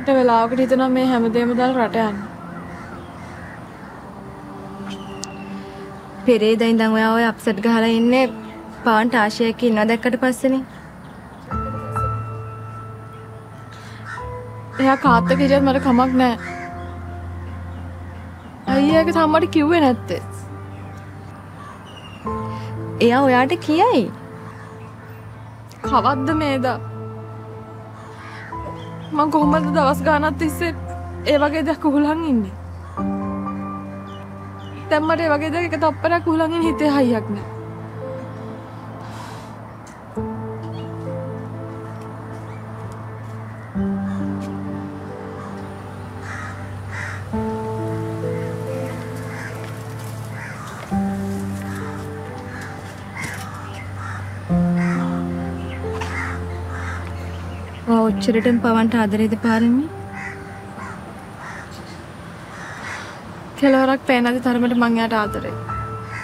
එක වෙලාවකට හිතනවා මේ හැමදේම දාලා රට යන්න. පෙරේද ඉඳන් ඔයා ඔය අප්සෙට් ගහලා ඉන්නේ පාන්ට ආශයක ඉන්නවා දැක්කට පස්සේනේ. එයා කාත් එක්ක හිටියත් මට කමක් නැහැ. අයියා ඒක තාමට කිව්වේ නැත්තේ. එයා ඔයාට කියයි. කවද්ද මේදා? මං කොහොමද දවස් ගානක් තිස්සේ ඒ වගේ දෙයක් උහුලන් ඉන්නේ? දැන් මට ඒ වගේ දෙයක් එක තප්පරයක් උහුලන් ඉන්න හිතේ හයියක් නෑ. ඔච්චරටම පවන්ට ආදරේද පාරන්නේ? කෙලවරක් පේනද තරමට මං යාට ආදරේ.